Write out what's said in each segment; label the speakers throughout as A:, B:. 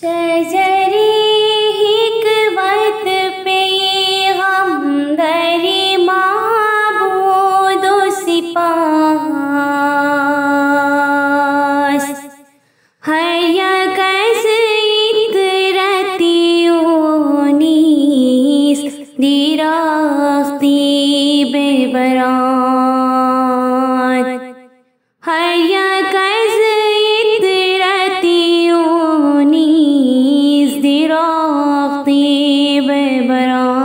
A: Say, say. दिराख्ती बेबरात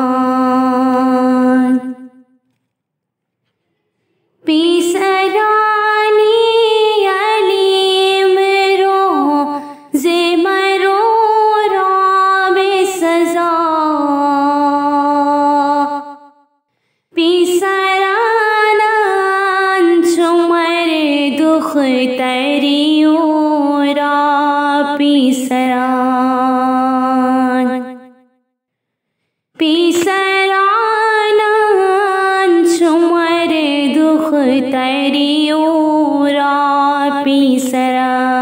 A: पिसरानी Aleem रो ज़िमरो राब सज़ा पिसरानान चुमर दुख तरियो रा पिसरान पिसरानान चुमर दुख तरियो रा पिसरान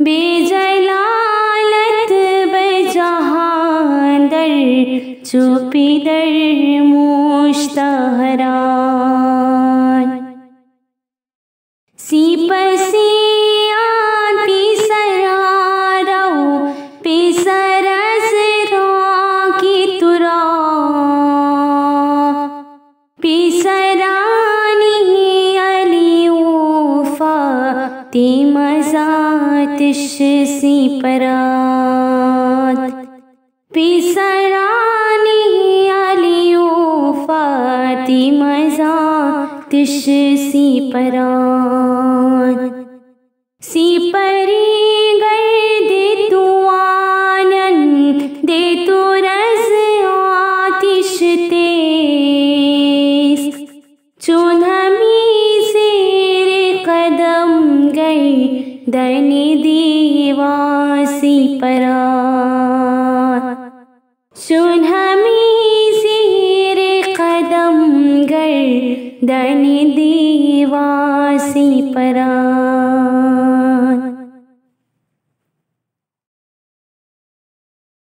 A: बेजलालत बजहादर चुपिदर मुश्तहरान सिपसियान तिमजातिश सिपरात पिसरानी अलियूफा तिमजातिश सिपरात सिपरी गर्द दनी दीवासी परात। सुनहमी सिरे कदम गर दनी दीवासी परा